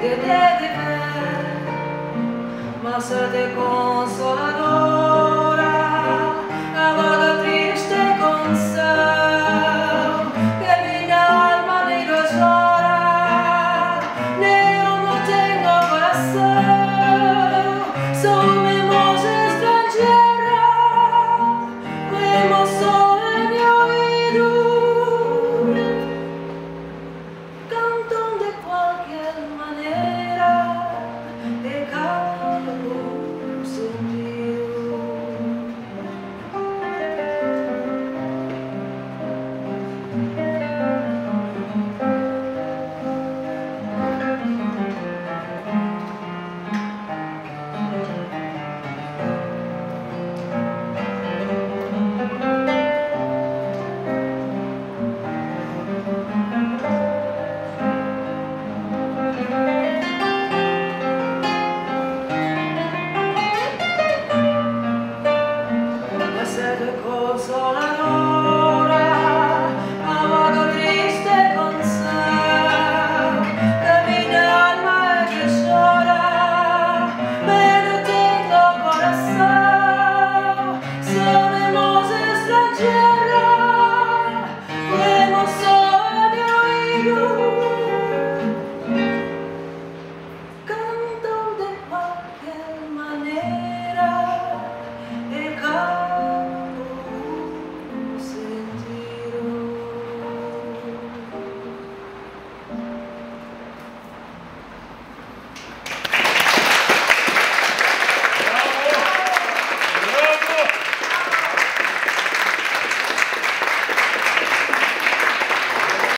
de te mas te consoladora, a toda triste canção que minha alma nem chora, eu não tenho coração. the cold solar